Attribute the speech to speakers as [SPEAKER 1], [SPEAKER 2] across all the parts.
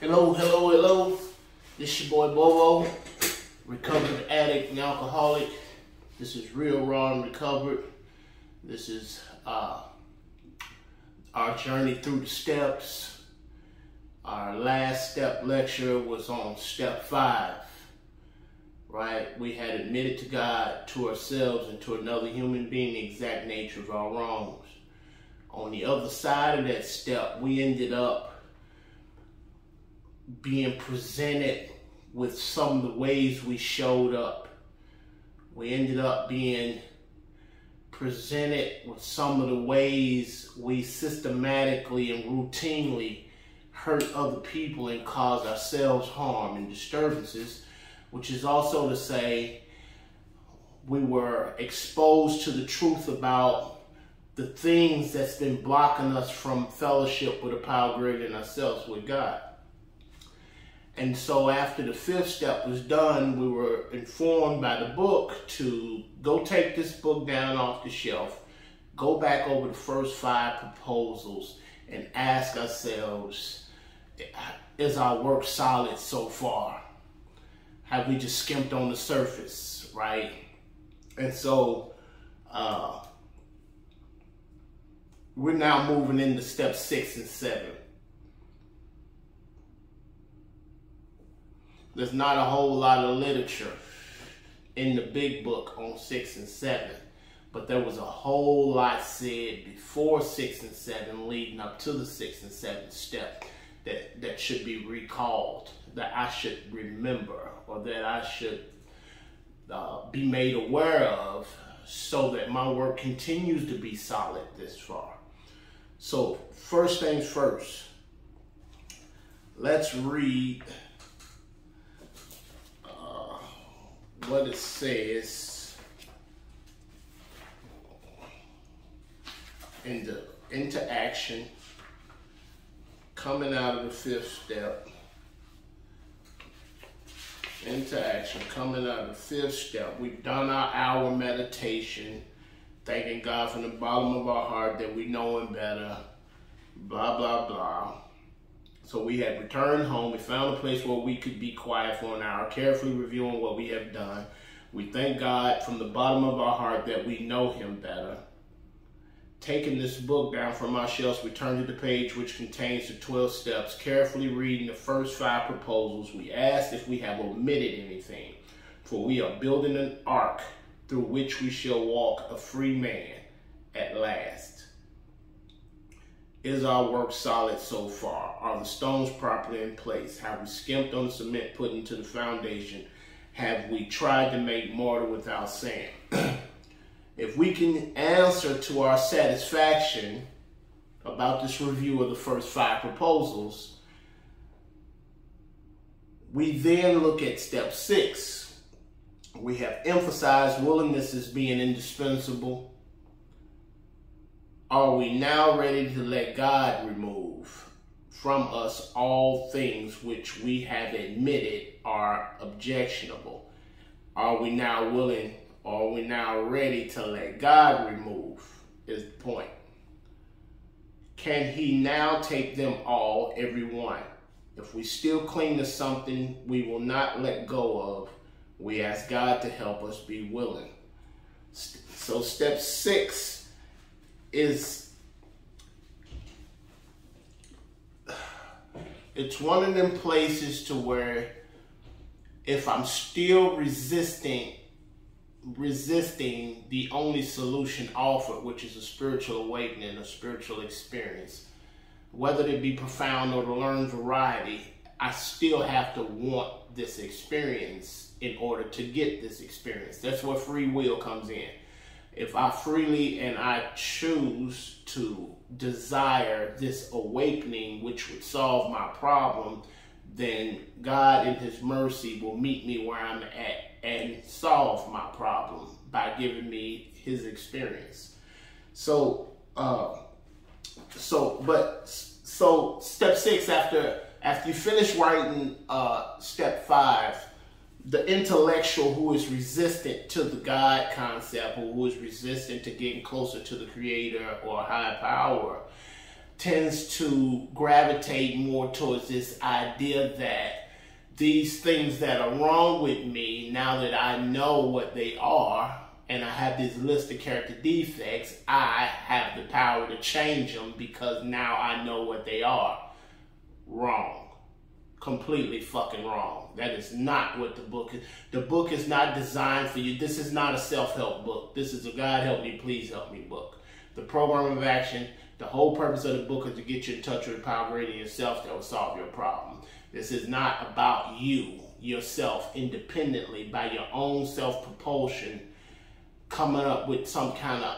[SPEAKER 1] Hello, hello, hello. This your boy Bobo, recovered addict and alcoholic. This is Real Raw and Recovered. This is uh, our journey through the steps. Our last step lecture was on step five, right? We had admitted to God, to ourselves, and to another human being the exact nature of our wrongs. On the other side of that step, we ended up being presented with some of the ways we showed up. We ended up being presented with some of the ways we systematically and routinely hurt other people and cause ourselves harm and disturbances, which is also to say we were exposed to the truth about the things that's been blocking us from fellowship with a power greater than ourselves, with God. And so after the fifth step was done, we were informed by the book to go take this book down off the shelf, go back over the first five proposals, and ask ourselves, is our work solid so far? Have we just skimped on the surface, right? And so uh, we're now moving into step six and seven. There's not a whole lot of literature in the big book on six and seven, but there was a whole lot said before six and seven leading up to the six and seven step that, that should be recalled, that I should remember, or that I should uh, be made aware of so that my work continues to be solid this far. So, first things first, let's read what it says into, into action coming out of the fifth step into action, coming out of the fifth step. We've done our hour meditation thanking God from the bottom of our heart that we know Him better, blah, blah, blah. So we had returned home. We found a place where we could be quiet for an hour, carefully reviewing what we have done. We thank God from the bottom of our heart that we know Him better. Taking this book down from our shelves, we turn to the page which contains the 12 steps, carefully reading the first five proposals. We ask if we have omitted anything, for we are building an ark through which we shall walk a free man at last. Is our work solid so far? Are the stones properly in place? Have we skimped on the cement put into the foundation? Have we tried to make mortar without sand? if we can answer to our satisfaction about this review of the first five proposals, we then look at step six, we have emphasized willingness as being indispensable. Are we now ready to let God remove from us all things which we have admitted are objectionable? Are we now willing, are we now ready to let God remove? Is the point. Can He now take them all, every one? If we still cling to something we will not let go of, we ask God to help us be willing. So step six is it's one of them places to where if I'm still resisting resisting the only solution offered, which is a spiritual awakening, a spiritual experience, whether it be profound or to learn variety, I still have to want this experience in order to get this experience. That's where free will comes in. If I freely and I choose to desire this awakening, which would solve my problem, then God in His mercy will meet me where I'm at and solve my problem by giving me His experience. So, uh, so, but so step six after after you finish writing uh, step five the intellectual who is resistant to the God concept or who is resistant to getting closer to the creator or high power tends to gravitate more towards this idea that these things that are wrong with me, now that I know what they are, and I have this list of character defects, I have the power to change them because now I know what they are. Wrong. Completely fucking wrong. That is not what the book is. The book is not designed for you. This is not a self help book. This is a God help me, please help me book. The program of action, the whole purpose of the book is to get you in touch with the power greater yourself that will solve your problem. This is not about you, yourself, independently, by your own self propulsion coming up with some kind of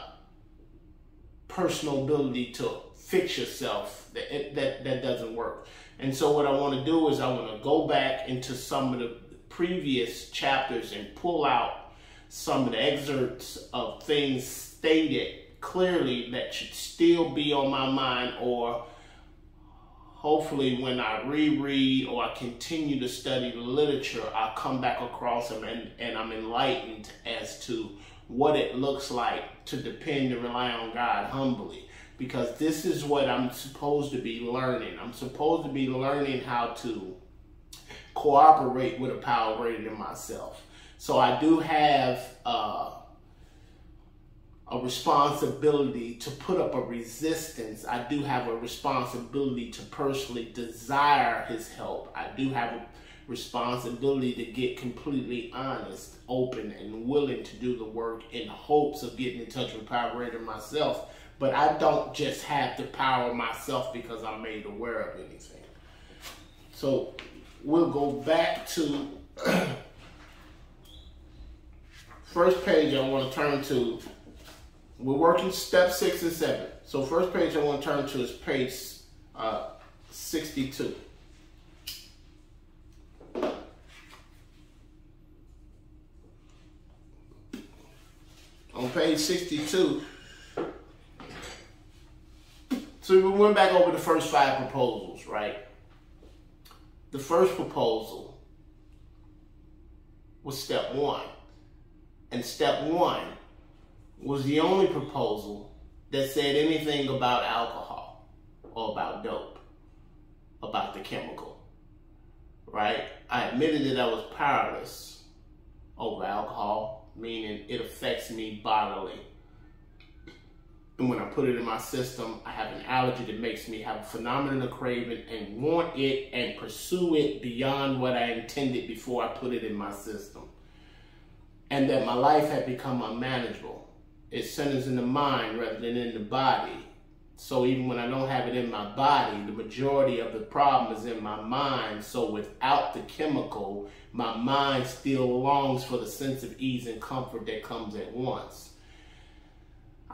[SPEAKER 1] personal ability to fix yourself. That, that, that doesn't work. And so what I want to do is I want to go back into some of the previous chapters and pull out some of the excerpts of things stated clearly that should still be on my mind or hopefully when I reread or I continue to study the literature, I'll come back across them and, and I'm enlightened as to what it looks like to depend and rely on God humbly. Because this is what I'm supposed to be learning. I'm supposed to be learning how to cooperate with a power greater than myself. So I do have uh, a responsibility to put up a resistance. I do have a responsibility to personally desire his help. I do have a responsibility to get completely honest, open, and willing to do the work in hopes of getting in touch with Power Greater myself. But I don't just have the power myself because I'm made aware of anything. So we'll go back to first page I want to turn to. We're working step six and seven. So first page I want to turn to is page uh, 62. on page 62. So we went back over the first five proposals, right? The first proposal was step one. And step one was the only proposal that said anything about alcohol or about dope, about the chemical, right? I admitted that I was powerless over alcohol, meaning it affects me bodily. And when I put it in my system, I have an allergy that makes me have a phenomenon of craving and want it and pursue it beyond what I intended before I put it in my system. And that my life had become unmanageable. It centers in the mind rather than in the body. So even when I don't have it in my body, the majority of the problem is in my mind. So without the chemical, my mind still longs for the sense of ease and comfort that comes at once.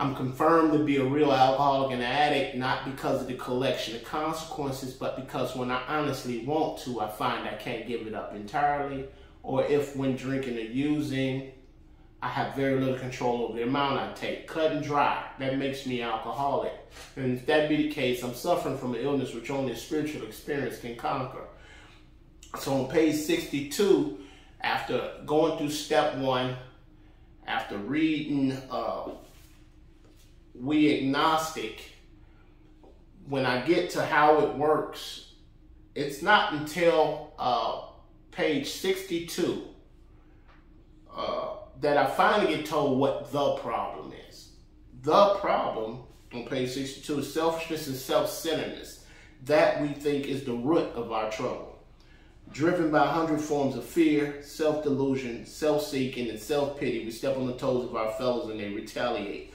[SPEAKER 1] I'm confirmed to be a real alcoholic and addict, not because of the collection of consequences, but because when I honestly want to, I find I can't give it up entirely. Or if when drinking or using, I have very little control over the amount I take. Cut and dry. That makes me alcoholic. And if that be the case, I'm suffering from an illness which only a spiritual experience can conquer. So on page 62, after going through step one, after reading uh, We Agnostic, when I get to how it works, it's not until uh, page 62 uh, that I finally get told what the problem is. The problem on page 62 is selfishness and self-centeredness. That we think is the root of our trouble. Driven by a hundred forms of fear, self-delusion, self-seeking, and self-pity, we step on the toes of our fellows and they retaliate.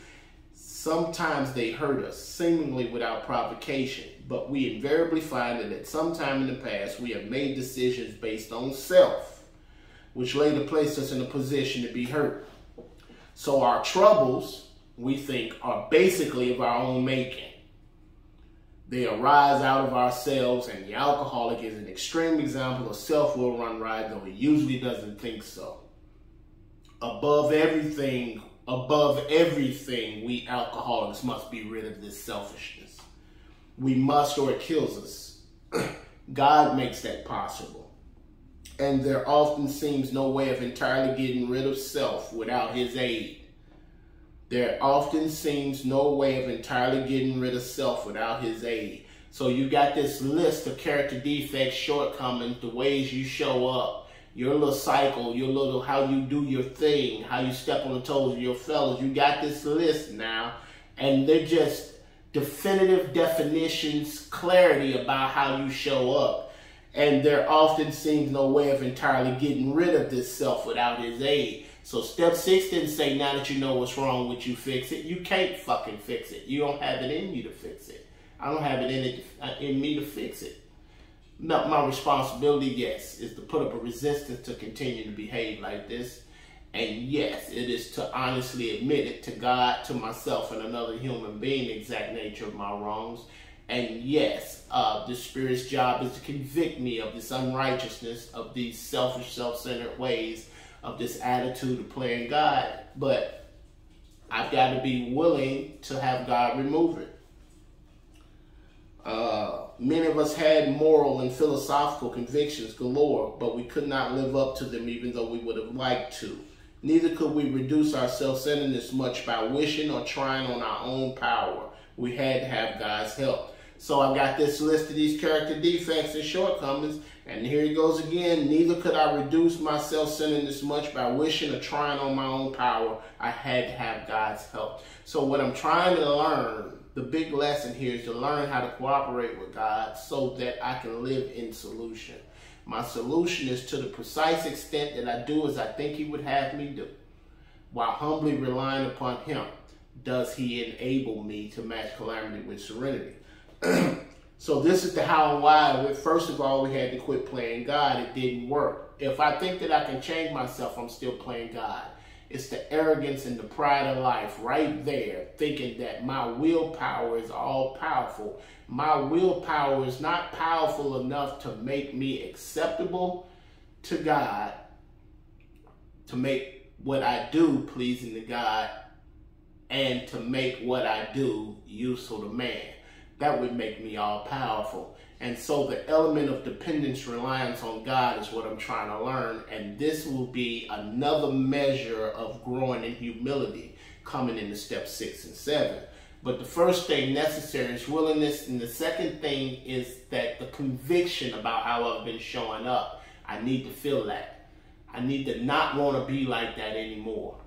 [SPEAKER 1] Sometimes they hurt us, seemingly without provocation, but we invariably find that at some time in the past we have made decisions based on self which later placed us in a position to be hurt. So our troubles, we think, are basically of our own making. They arise out of ourselves, and the alcoholic is an extreme example of self-will run riot, though he usually doesn't think so. Above everything, above everything, we alcoholics must be rid of this selfishness. We must, or it kills us. God makes that possible and there often seems no way of entirely getting rid of self without his aid. There often seems no way of entirely getting rid of self without his aid. So you got this list of character defects, shortcomings, the ways you show up, your little cycle, your little how you do your thing, how you step on the toes of your fellows. You got this list now, and they're just definitive definitions, clarity about how you show up. And there often seems no way of entirely getting rid of this self without his aid. So step six didn't say now that you know what's wrong with you, fix it. You can't fucking fix it. You don't have it in you to fix it. I don't have it in it uh, in me to fix it. Not my responsibility, yes, is to put up a resistance to continue to behave like this. And yes, it is to honestly admit it to God, to myself, and another human being, the exact nature of my wrongs. And yes, uh, the Spirit's job is to convict me of this unrighteousness, of these selfish, self centered ways of this attitude of playing God, but I've got to be willing to have God remove it. Uh, many of us had moral and philosophical convictions galore, but we could not live up to them even though we would have liked to. Neither could we reduce our self-centeredness much by wishing or trying on our own power. We had to have God's help. So I've got this list of these character defects and shortcomings, and here he goes again. Neither could I reduce my self-centeredness much by wishing or trying on my own power. I had to have God's help. So what I'm trying to learn, the big lesson here is to learn how to cooperate with God so that I can live in solution. My solution is to the precise extent that I do as I think he would have me do, while humbly relying upon him. Does he enable me to match calamity with serenity? So this is the how and why. First of all, we had to quit playing God. It didn't work. If I think that I can change myself, I'm still playing God. It's the arrogance and the pride of life right there, thinking that my willpower is all powerful. My willpower is not powerful enough to make me acceptable to God, to make what I do pleasing to God, and to make what I do useful to man that would make me all powerful. And so the element of dependence, reliance on God is what I'm trying to learn. And this will be another measure of growing in humility coming into step six and seven. But the first thing necessary is willingness. And the second thing is that the conviction about how I've been showing up. I need to feel that. I need to not want to be like that anymore.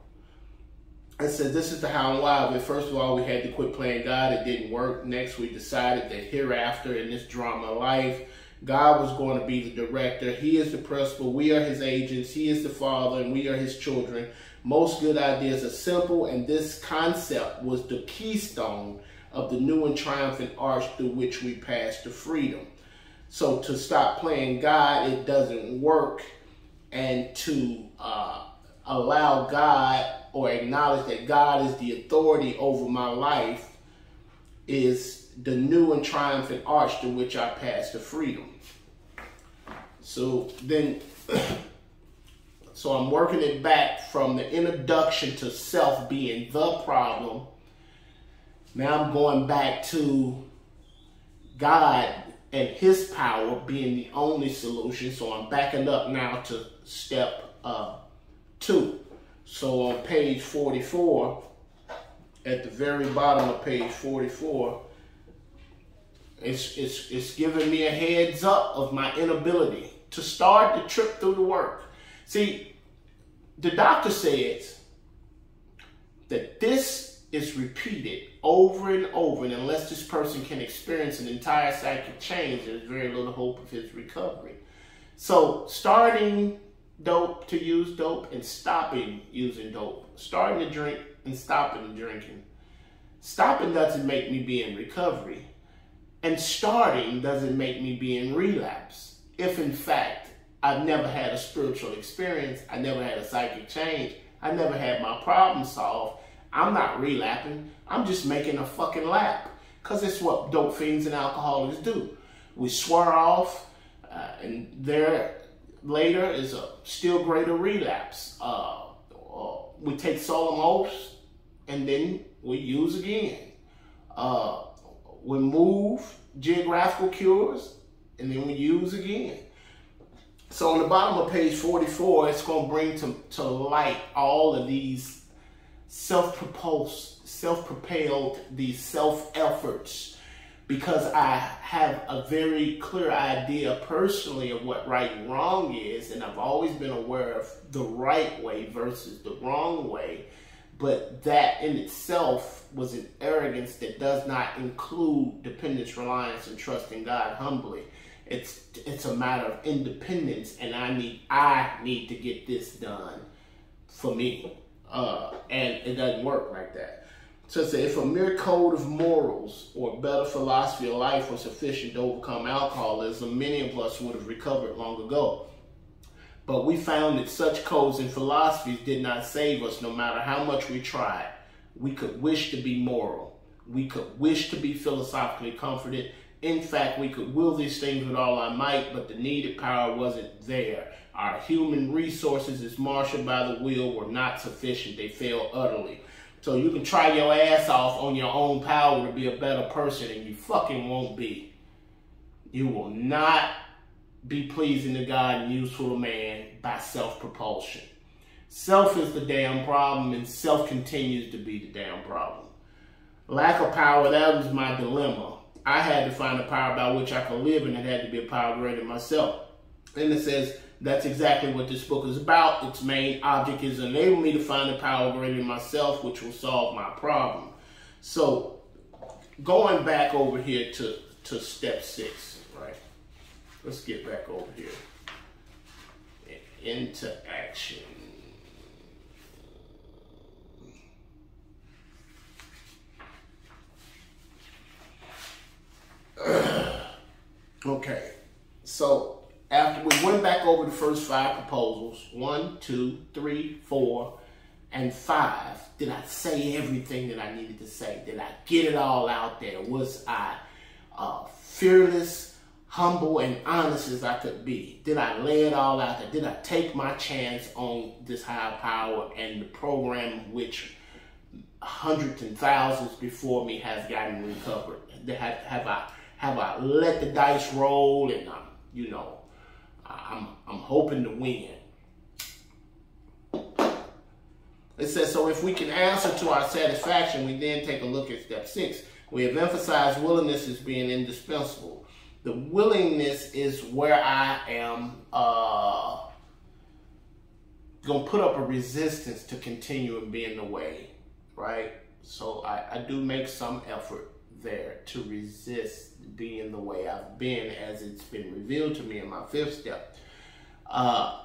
[SPEAKER 1] I said, this is the how and why. But first of all, we had to quit playing God. It didn't work. Next, we decided that hereafter in this drama life, God was going to be the director. He is the principal. We are his agents. He is the father, and we are his children. Most good ideas are simple, and this concept was the keystone of the new and triumphant arch through which we pass to freedom. So to stop playing God, it doesn't work, and to uh, allow God or acknowledge that God is the authority over my life is the new and triumphant arch to which I pass to freedom. So then, so I'm working it back from the introduction to self being the problem. Now I'm going back to God and his power being the only solution. So I'm backing up now to step uh, two. So on page 44, at the very bottom of page 44, it's, it's, it's giving me a heads up of my inability to start the trip through the work. See, the doctor says that this is repeated over and over, and unless this person can experience an entire psychic change, there's very little hope of his recovery. So starting dope to use dope and stopping using dope. Starting to drink and stopping drinking. Stopping doesn't make me be in recovery. And starting doesn't make me be in relapse. If in fact I've never had a spiritual experience, I never had a psychic change, I never had my problem solved, I'm not relapsing. I'm just making a fucking lap. Because it's what dope fiends and alcoholics do. We swear off, uh, and they're later is a still greater relapse. Uh, uh, we take solemn oaths and then we use again. Uh, we move geographical cures and then we use again. So on the bottom of page 44, it's going to bring to, to light all of these self-propulsed, self-propelled these self-efforts because I have a very clear idea personally of what right and wrong is, and I've always been aware of the right way versus the wrong way. But that in itself was an arrogance that does not include dependence, reliance, and trust in God humbly. It's it's a matter of independence, and I need I need to get this done for me, uh, and it doesn't work like that. So say if a mere code of morals or better philosophy of life were sufficient to overcome alcoholism, many of us would have recovered long ago. But we found that such codes and philosophies did not save us no matter how much we tried. We could wish to be moral. We could wish to be philosophically comforted. In fact, we could will these things with all our might, but the needed power wasn't there. Our human resources, as marshaled by the will, were not sufficient. They failed utterly. So you can try your ass off on your own power to be a better person, and you fucking won't be. You will not be pleasing to God and useful to man by self-propulsion. Self is the damn problem, and self continues to be the damn problem. Lack of power, that was my dilemma. I had to find a power by which I could live, and it had to be a power greater than myself. And it says, that's exactly what this book is about. Its main object is enable me to find the power greater than myself, which will solve my problem. So, going back over here to, to step six, right? Let's get back over here. Into action. okay, so we went back over the first five proposals, one, two, three, four, and five, did I say everything that I needed to say? Did I get it all out there? Was I uh, fearless, humble, and honest as I could be? Did I lay it all out there? Did I take my chance on this higher power and the program which hundreds and thousands before me has gotten recovered? Have, have I have I let the dice roll and I'm, you know, I'm, I'm hoping to win. It says, so if we can answer to our satisfaction, we then take a look at step six. We have emphasized willingness as being indispensable. The willingness is where I am uh, going to put up a resistance to continue and be in the way, right? So I, I do make some effort there to resist being the way I've been as it's been revealed to me in my fifth step. Uh,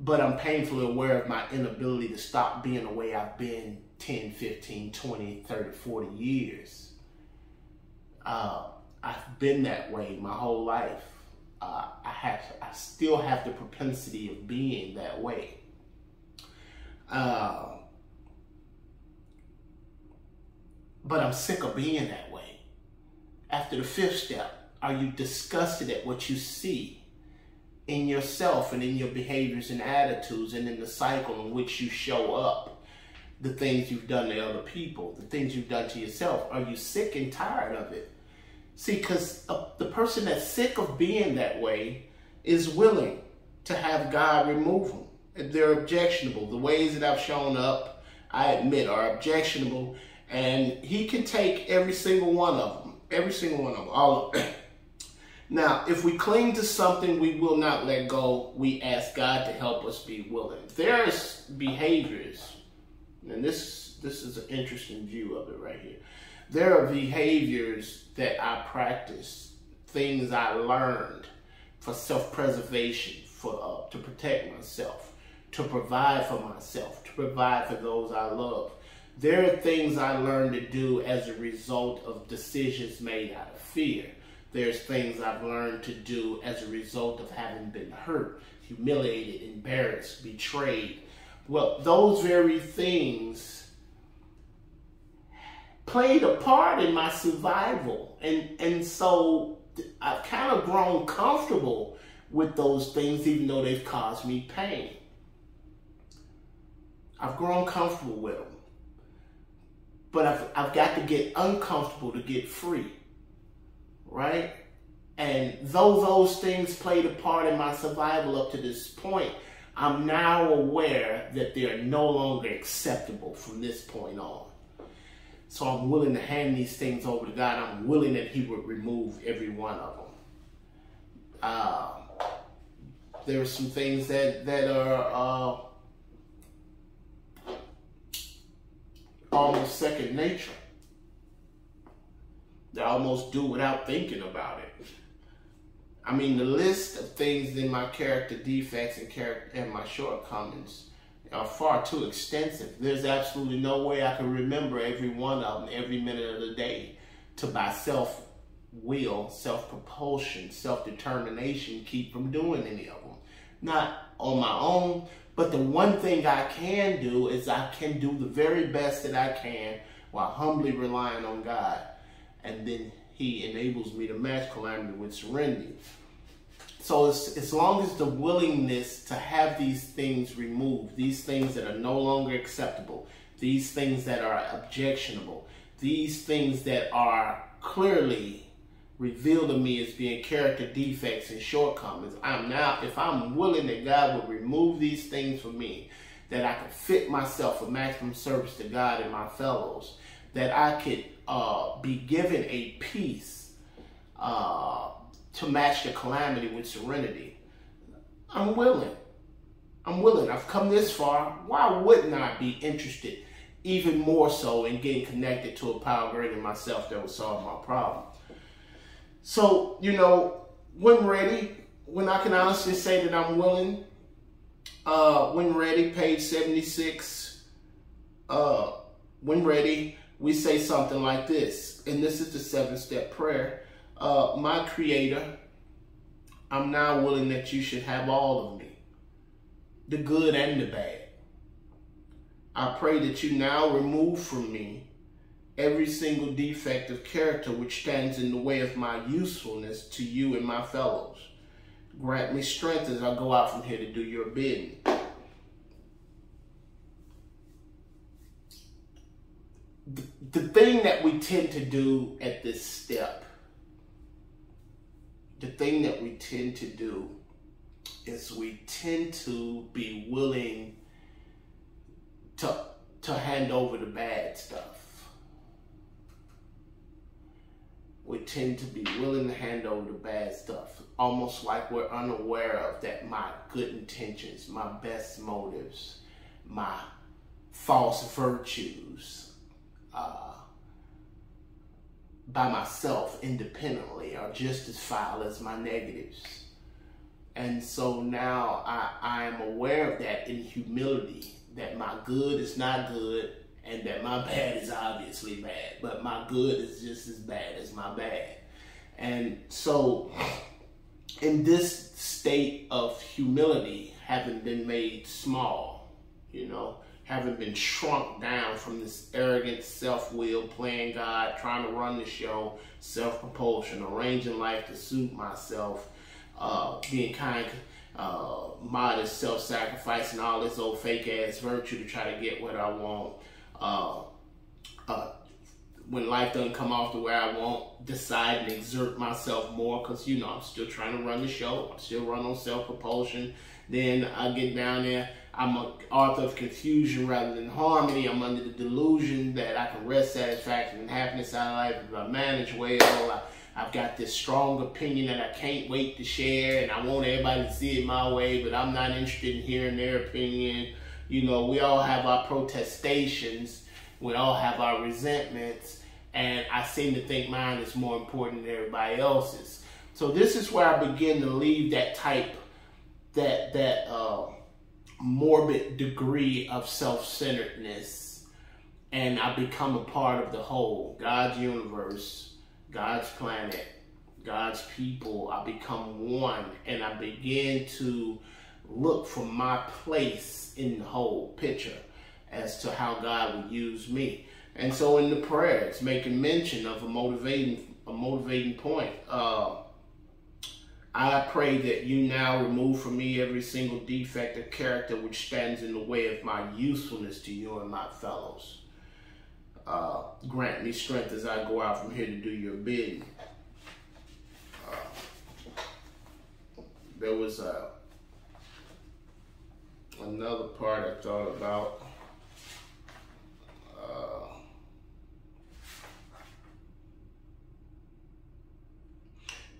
[SPEAKER 1] but I'm painfully aware of my inability to stop being the way I've been 10, 15, 20, 30, 40 years. Uh, I've been that way my whole life. Uh, I have, I still have the propensity of being that way. Uh, but I'm sick of being that way. After the fifth step, are you disgusted at what you see in yourself and in your behaviors and attitudes and in the cycle in which you show up? The things you've done to other people, the things you've done to yourself. Are you sick and tired of it? See, because the person that's sick of being that way is willing to have God remove them. They're objectionable. The ways that I've shown up, I admit, are objectionable and he can take every single one of them, every single one of them, all of them. Now, if we cling to something we will not let go, we ask God to help us be willing. There's behaviors, and this this is an interesting view of it right here. There are behaviors that I practice, things I learned for self-preservation, for uh, to protect myself, to provide for myself, to provide for those I love. There are things I learned to do as a result of decisions made out of fear. There's things I've learned to do as a result of having been hurt, humiliated, embarrassed, betrayed. Well, those very things played a part in my survival. And, and so I've kind of grown comfortable with those things, even though they've caused me pain. I've grown comfortable with them but I've, I've got to get uncomfortable to get free, right? And though those things played a part in my survival up to this point, I'm now aware that they are no longer acceptable from this point on. So I'm willing to hand these things over to God. I'm willing that He would remove every one of them. Uh, there are some things that that are uh, almost second nature. They almost do without thinking about it. I mean, the list of things in my character defects and character and my shortcomings are far too extensive. There's absolutely no way I can remember every one of them every minute of the day to by self will, self propulsion, self determination keep from doing any of them. Not on my own, but the one thing I can do is I can do the very best that I can while humbly relying on God. And then He enables me to match calamity with serenity. So as, as long as the willingness to have these things removed, these things that are no longer acceptable, these things that are objectionable, these things that are clearly revealed to me as being character defects and shortcomings, I'm now, if I'm willing that God would remove these things from me, that I could fit myself for maximum service to God and my fellows, that I could uh, be given a peace uh, to match the calamity with serenity. I'm willing. I'm willing. I've come this far. Why wouldn't I be interested even more so in getting connected to a power greater than myself that would solve my problem? So, you know, when ready, when I can honestly say that I'm willing, uh, when ready, page 76, uh, when ready, we say something like this. And this is the seven step prayer uh, my creator, I'm now willing that you should have all of me, the good and the bad. I pray that you now remove from me every single defect of character which stands in the way of my usefulness to you and my fellows. Grant me strength as I go out from here to do your bidding. The, the thing that we tend to do at this step the thing that we tend to do is we tend to be willing to to hand over the bad stuff. We tend to be willing to hand over the bad stuff, almost like we're unaware of that my good intentions, my best motives, my false virtues, uh, by myself independently are just as foul as my negatives. And so now I, I am aware of that in humility, that my good is not good and that my bad is obviously bad, but my good is just as bad as my bad. And so in this state of humility, having been made small, you know, having been shrunk down from this arrogant self-will, playing God, trying to run the show, self-propulsion, arranging life to suit myself, uh, being kind, uh, modest, self-sacrificing, all this old fake-ass virtue to try to get what I want. Uh, uh when life doesn't come off the way I want, decide and exert myself more because, you know, I'm still trying to run the show. I'm still running on self-propulsion. Then I get down there I'm an author of confusion rather than harmony. I'm under the delusion that I can wrest, satisfaction, and happiness out of life if I manage well. I, I've got this strong opinion that I can't wait to share, and I want everybody to see it my way, but I'm not interested in hearing their opinion. You know, we all have our protestations, we all have our resentments, and I seem to think mine is more important than everybody else's. So this is where I begin to leave that type, that that. Uh, morbid degree of self-centeredness and I become a part of the whole, God's universe, God's planet, God's people. I become one and I begin to look for my place in the whole picture as to how God would use me. And so in the prayers, making mention of a motivating, a motivating point. Uh, I pray that you now remove from me every single defect of character which stands in the way of my usefulness to you and my fellows. Uh, grant me strength as I go out from here to do your bidding. Uh, there was a another part I thought about. Uh,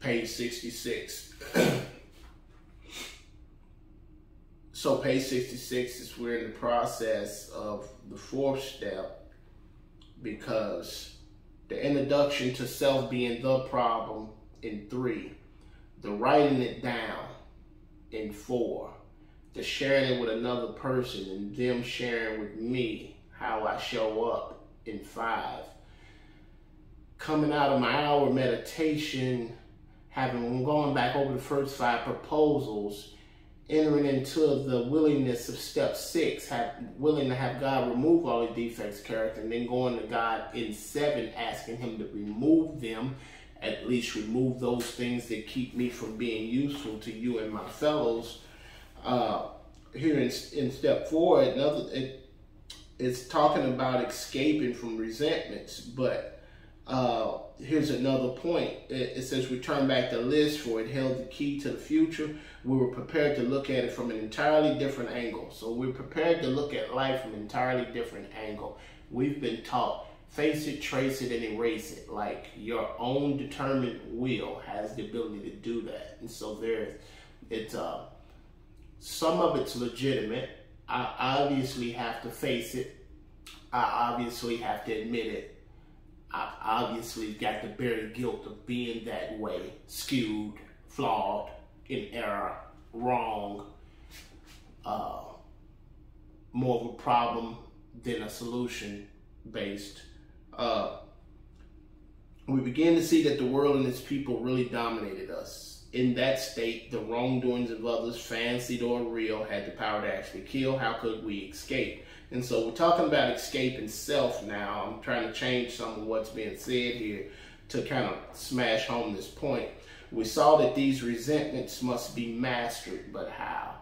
[SPEAKER 1] page 66. so page 66 is we're in the process of the fourth step because the introduction to self being the problem in three, the writing it down in four, the sharing it with another person and them sharing with me how I show up in five, coming out of my hour meditation, having going back over the first five proposals, entering into the willingness of step six, have, willing to have God remove all the defects character, and then going to God in seven, asking him to remove them, at least remove those things that keep me from being useful to you and my fellows. Uh, here in, in step four, another, it, it's talking about escaping from resentments, but uh, here's another point. It, it, says return back the list for it held the key to the future. We were prepared to look at it from an entirely different angle. So we're prepared to look at life from an entirely different angle. We've been taught face it, trace it, and erase it. Like your own determined will has the ability to do that. And so there's it's uh some of it's legitimate. I obviously have to face it. I obviously have to admit it I've obviously got the very guilt of being that way, skewed, flawed, in error, wrong, uh, more of a problem than a solution based. Uh, we begin to see that the world and its people really dominated us. In that state, the wrongdoings of others, fancied or real, had the power to actually kill. How could we escape? And so we're talking about escaping self now. I'm trying to change some of what's being said here to kind of smash home this point. We saw that these resentments must be mastered, but how?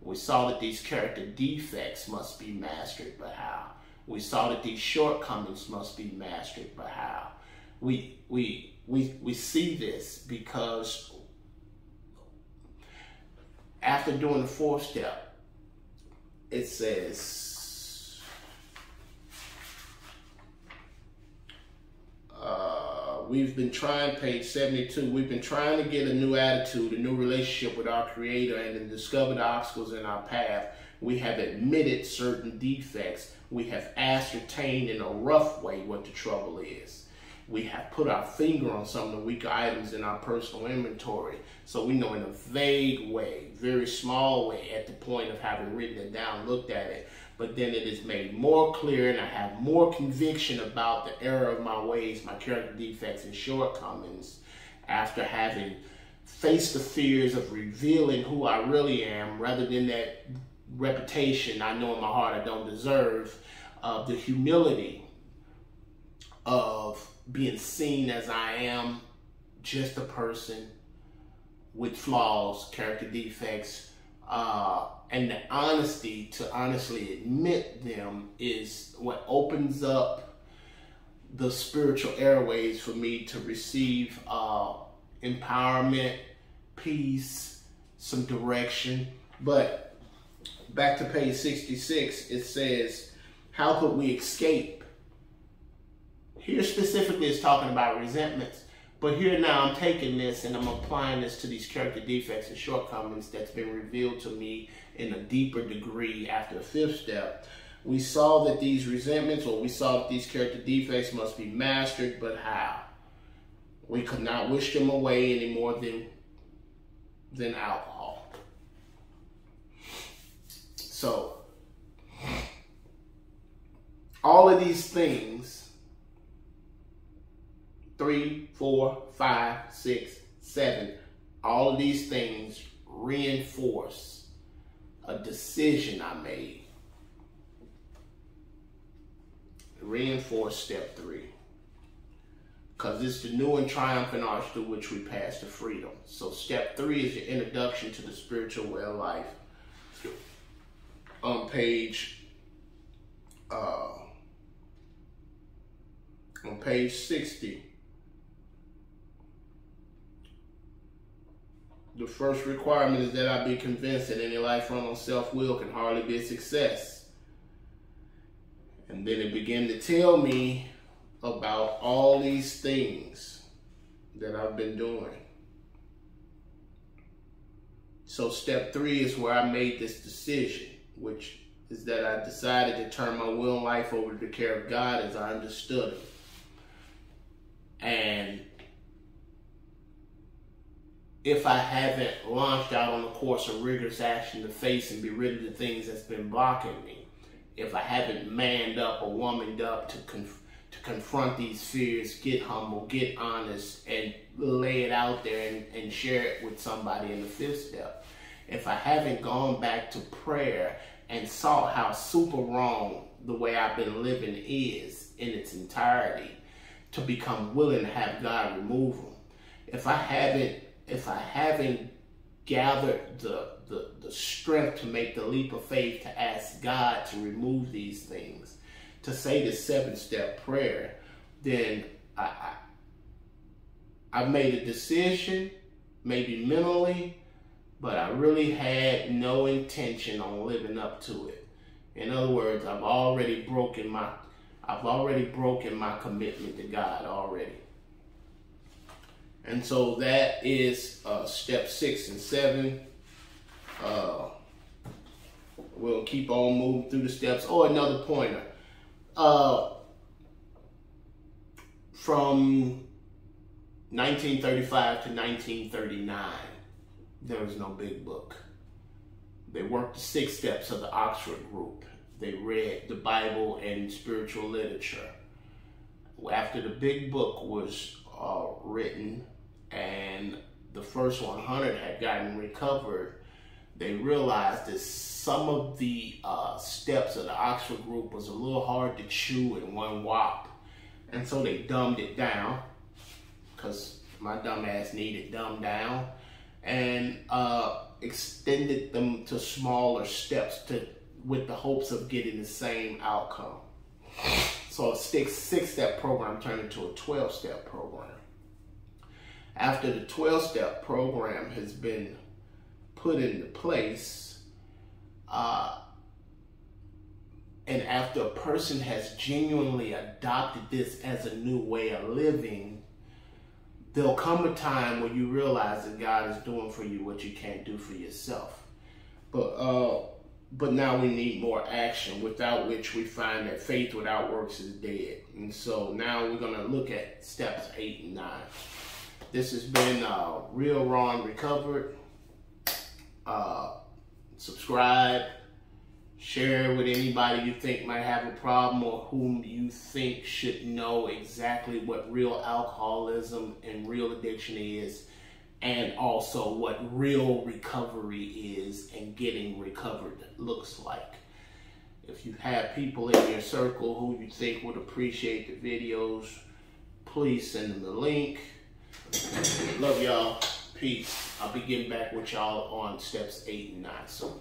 [SPEAKER 1] We saw that these character defects must be mastered, but how? We saw that these shortcomings must be mastered, but how? We, we, we, we see this because after doing the fourth step, it says, Uh, we've been trying, page 72, we've been trying to get a new attitude, a new relationship with our Creator, and then discover the obstacles in our path. We have admitted certain defects. We have ascertained in a rough way what the trouble is. We have put our finger on some of the weaker items in our personal inventory. So we know in a vague way, very small way, at the point of having written it down, looked at it, but then it is made more clear and I have more conviction about the error of my ways, my character defects and shortcomings after having faced the fears of revealing who I really am rather than that reputation I know in my heart I don't deserve, uh, the humility of being seen as I am, just a person with flaws, character defects, uh, and the honesty to honestly admit them is what opens up the spiritual airways for me to receive uh, empowerment, peace, some direction. But back to page 66, it says, How could we escape? Here specifically, is talking about resentments. But here now I'm taking this and I'm applying this to these character defects and shortcomings that's been revealed to me in a deeper degree after the fifth step. We saw that these resentments or we saw that these character defects must be mastered, but how? We could not wish them away any more than, than alcohol. So, all of these things three, four, five, six, seven. All of these things reinforce a decision I made. Reinforce step three. Because it's the new and triumphant arch through which we pass to freedom. So step three is your introduction to the spiritual way of life. On page uh, on page 60 the first requirement is that I be convinced that any life run on self-will can hardly be a success. And then it began to tell me about all these things that I've been doing. So step three is where I made this decision, which is that I decided to turn my will and life over to the care of God as I understood it. And if I haven't launched out on a course of rigorous action to face and be rid of the things that's been blocking me, if I haven't manned up or womaned up to conf- to confront these fears, get humble, get honest, and lay it out there and, and share it with somebody in the fifth step. If I haven't gone back to prayer and saw how super wrong the way I've been living is in its entirety, to become willing to have God remove them. If I haven't, if I haven't gathered the, the, the strength to make the leap of faith to ask God to remove these things, to say the seven step prayer, then I, I I made a decision, maybe mentally, but I really had no intention on living up to it. In other words, I've already broken my I've already broken my commitment to God already. And so that is uh, step six and seven. Uh, we'll keep on moving through the steps. Oh, another pointer. Uh, from 1935 to 1939, there was no big book. They worked the six steps of the Oxford group. They read the Bible and spiritual literature. After the big book was uh, written and the first 100 had gotten recovered, they realized that some of the uh, steps of the Oxford group was a little hard to chew in one whop. And so they dumbed it down because my dumb ass needed dumbed down and uh, extended them to smaller steps to with the hopes of getting the same outcome. So a six, six step program turned into a 12 step program. After the 12 step program has been put into place, uh, and after a person has genuinely adopted this as a new way of living, there'll come a time when you realize that God is doing for you what you can't do for yourself. But uh, but now we need more action, without which we find that faith without works is dead. And so now we're going to look at steps eight and nine. This has been uh, Real Raw and Recovered. Uh, subscribe, share with anybody you think might have a problem or whom you think should know exactly what real alcoholism and real addiction is and also what real recovery is and getting recovered looks like. If you have people in your circle who you think would appreciate the videos, please send them the link. Love y'all. Peace. I'll be getting back with y'all on steps eight and nine soon.